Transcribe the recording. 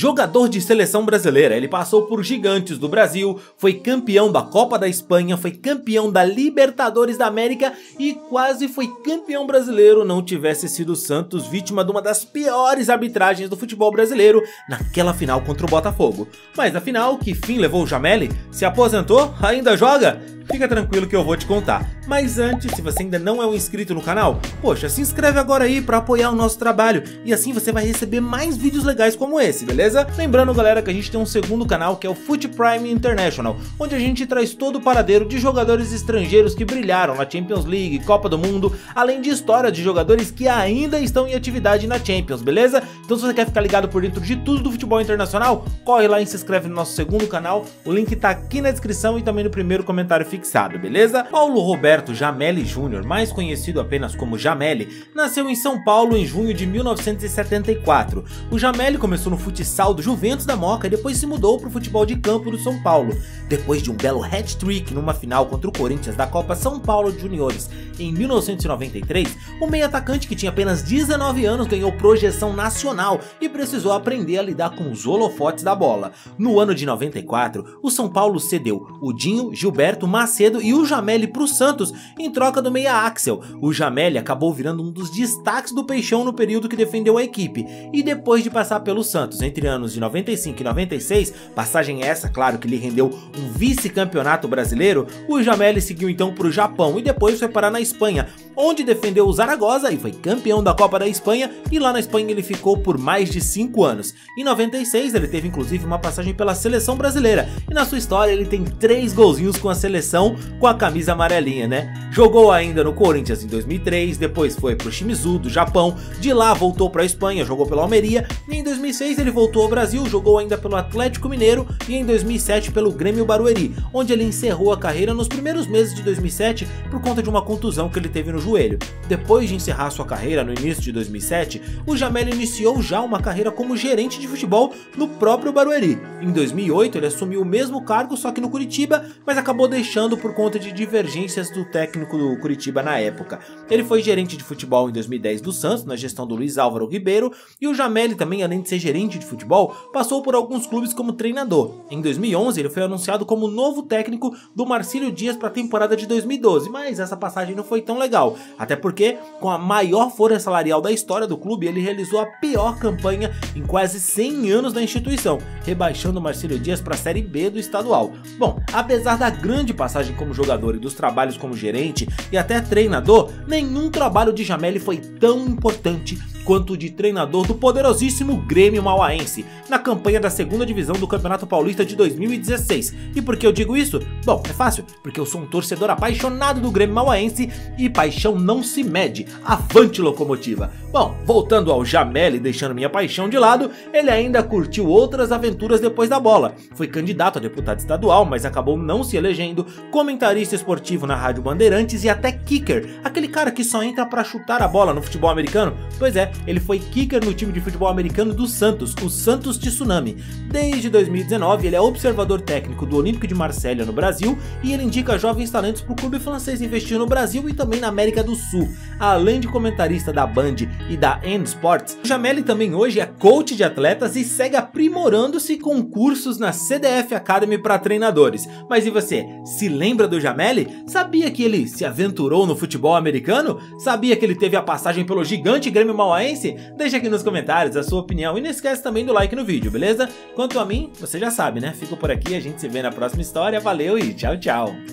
jogador de seleção brasileira. Ele passou por gigantes do Brasil, foi campeão da Copa da Espanha, foi campeão da Libertadores da América e quase foi campeão brasileiro não tivesse sido Santos vítima de uma das piores arbitragens do futebol brasileiro naquela final contra o Botafogo. Mas afinal, que fim levou o Jameli? Se aposentou? Ainda joga? Fica tranquilo que eu vou te contar. Mas antes, se você ainda não é um inscrito no canal, poxa, se inscreve agora aí para apoiar o nosso trabalho e assim você vai receber mais vídeos legais como esse, beleza? Lembrando, galera, que a gente tem um segundo canal que é o Foot Prime International, onde a gente traz todo o paradeiro de jogadores estrangeiros que brilharam na Champions League, Copa do Mundo, além de história de jogadores que ainda estão em atividade na Champions, beleza? Então se você quer ficar ligado por dentro de tudo do futebol internacional, corre lá e se inscreve no nosso segundo canal, o link tá aqui na descrição e também no primeiro comentário fixado fixado, beleza? Paulo Roberto Jamelli Jr., mais conhecido apenas como Jamelli, nasceu em São Paulo em junho de 1974. O Jamelli começou no futsal do Juventus da Moca e depois se mudou para o futebol de campo do São Paulo. Depois de um belo hat-trick numa final contra o Corinthians da Copa São Paulo Juniores em 1993, o meio atacante que tinha apenas 19 anos ganhou projeção nacional e precisou aprender a lidar com os holofotes da bola. No ano de 94, o São Paulo cedeu o Dinho, Gilberto, Macedo e o Jameli para o Santos em troca do meia Axel. O Jameli acabou virando um dos destaques do Peixão no período que defendeu a equipe e depois de passar pelo Santos entre anos de 95 e 96, passagem essa, claro, que lhe rendeu um vice-campeonato brasileiro, o Jameli seguiu então para o Japão e depois foi parar na Espanha, onde defendeu o Zaragoza e foi campeão da Copa da Espanha e lá na Espanha ele ficou por mais de 5 anos. Em 96 ele teve inclusive uma passagem pela seleção brasileira e na sua história ele tem 3 golzinhos com a seleção com a camisa amarelinha, né? Jogou ainda no Corinthians em 2003, depois foi pro Shimizu do Japão, de lá voltou para a Espanha, jogou pelo Almeria e em 2006 ele voltou ao Brasil, jogou ainda pelo Atlético Mineiro e em 2007 pelo Grêmio Barueri, onde ele encerrou a carreira nos primeiros meses de 2007 por conta de uma contusão que ele teve no joelho. Depois de encerrar sua carreira no início de 2007, o Jamel iniciou já uma carreira como gerente de futebol no próprio Barueri. Em 2008 ele assumiu o mesmo cargo só que no Curitiba, mas acabou deixando por conta de divergências do técnico do Curitiba na época. Ele foi gerente de futebol em 2010 do Santos, na gestão do Luiz Álvaro Ribeiro, e o Jameli também, além de ser gerente de futebol, passou por alguns clubes como treinador. Em 2011, ele foi anunciado como novo técnico do Marcílio Dias para a temporada de 2012, mas essa passagem não foi tão legal, até porque, com a maior folha salarial da história do clube, ele realizou a pior campanha em quase 100 anos da instituição, rebaixando o Marcílio Dias para a Série B do estadual. Bom, apesar da grande passagem como jogador e dos trabalhos como gerente e até treinador, nenhum trabalho de Jameli foi tão importante quanto de treinador do poderosíssimo Grêmio Mauaense, na campanha da segunda divisão do Campeonato Paulista de 2016. E por que eu digo isso? Bom, é fácil, porque eu sou um torcedor apaixonado do Grêmio Mauaense e paixão não se mede. Avante locomotiva! Bom, voltando ao Jameli, deixando minha paixão de lado, ele ainda curtiu outras aventuras depois da bola. Foi candidato a deputado estadual, mas acabou não se elegendo, comentarista esportivo na Rádio Bandeirantes e até kicker, aquele cara que só entra para chutar a bola no futebol americano. Pois é, ele foi kicker no time de futebol americano do Santos, o Santos Tsunami. Desde 2019, ele é observador técnico do Olímpico de Marselha no Brasil e ele indica jovens talentos para o clube francês investir no Brasil e também na América do Sul. Além de comentarista da Band e da N Sports, Jameli também hoje é coach de atletas e segue aprimorando-se com cursos na CDF Academy para treinadores. Mas e você, se lembra do Jameli? Sabia que ele se aventurou no futebol americano? Sabia que ele teve a passagem pelo gigante Grêmio Mauá Paranaense? Deixa aqui nos comentários a sua opinião e não esquece também do like no vídeo, beleza? Quanto a mim, você já sabe, né? Fico por aqui, a gente se vê na próxima história, valeu e tchau, tchau!